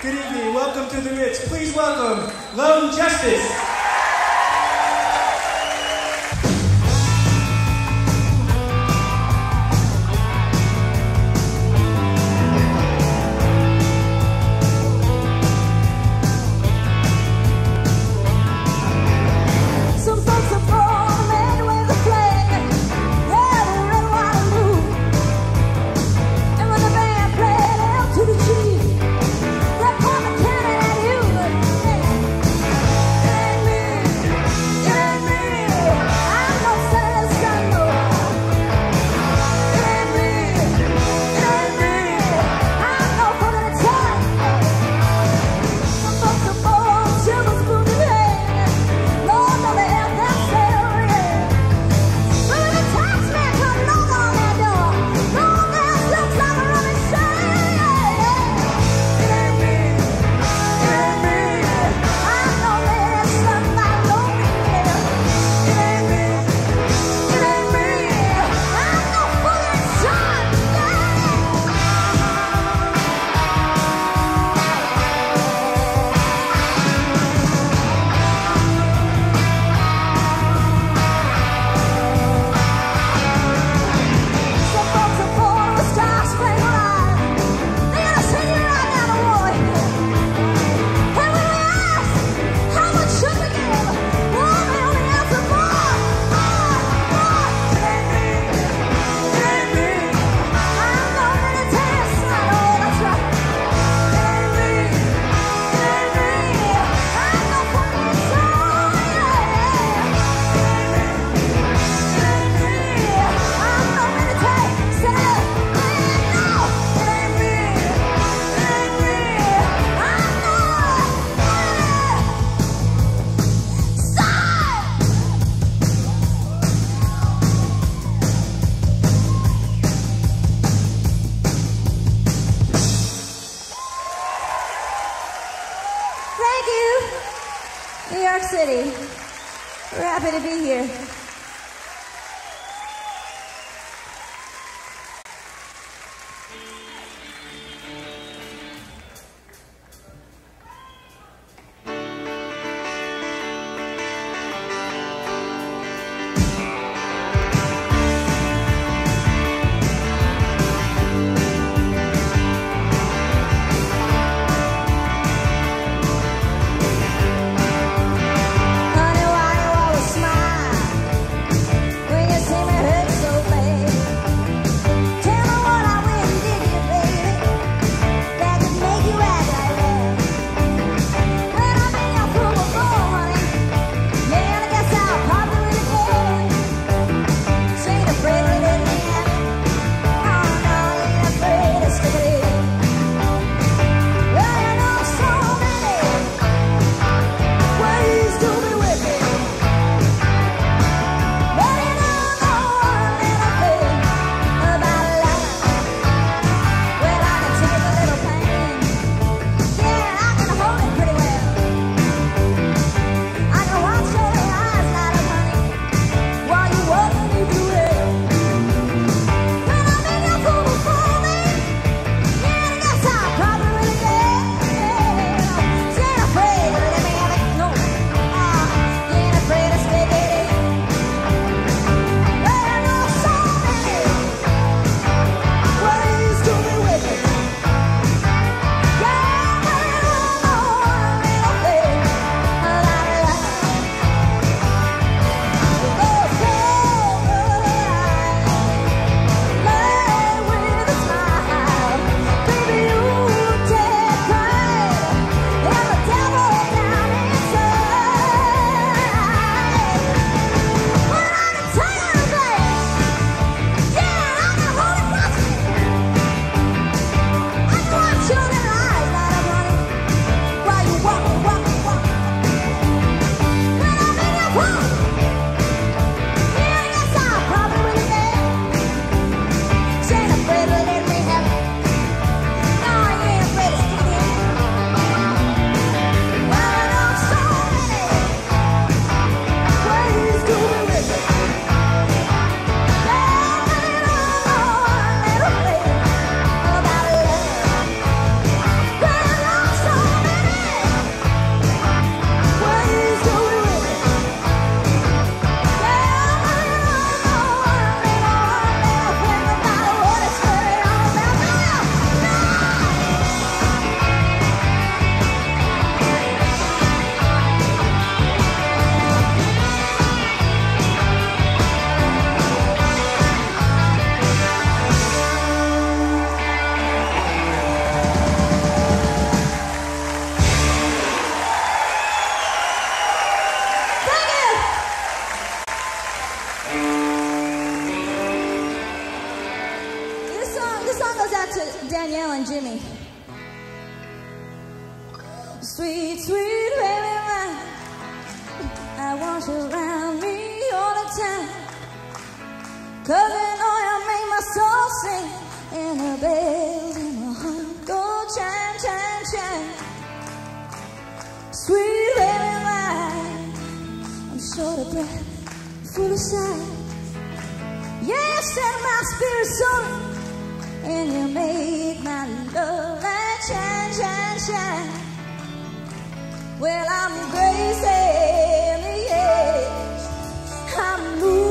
Good evening. Welcome to the Ritz. Please welcome Lone Justice. York City. We're happy to be here. Want you around me all the time. Cause you know you make my soul sing, and the bells in my heart go chime, chime, chime. Sweet baby mine, I'm short of breath, full of sight. Yes, set my spirit soaring, and you make my love light shine, shine, shine. Well, I'm crazy. 路。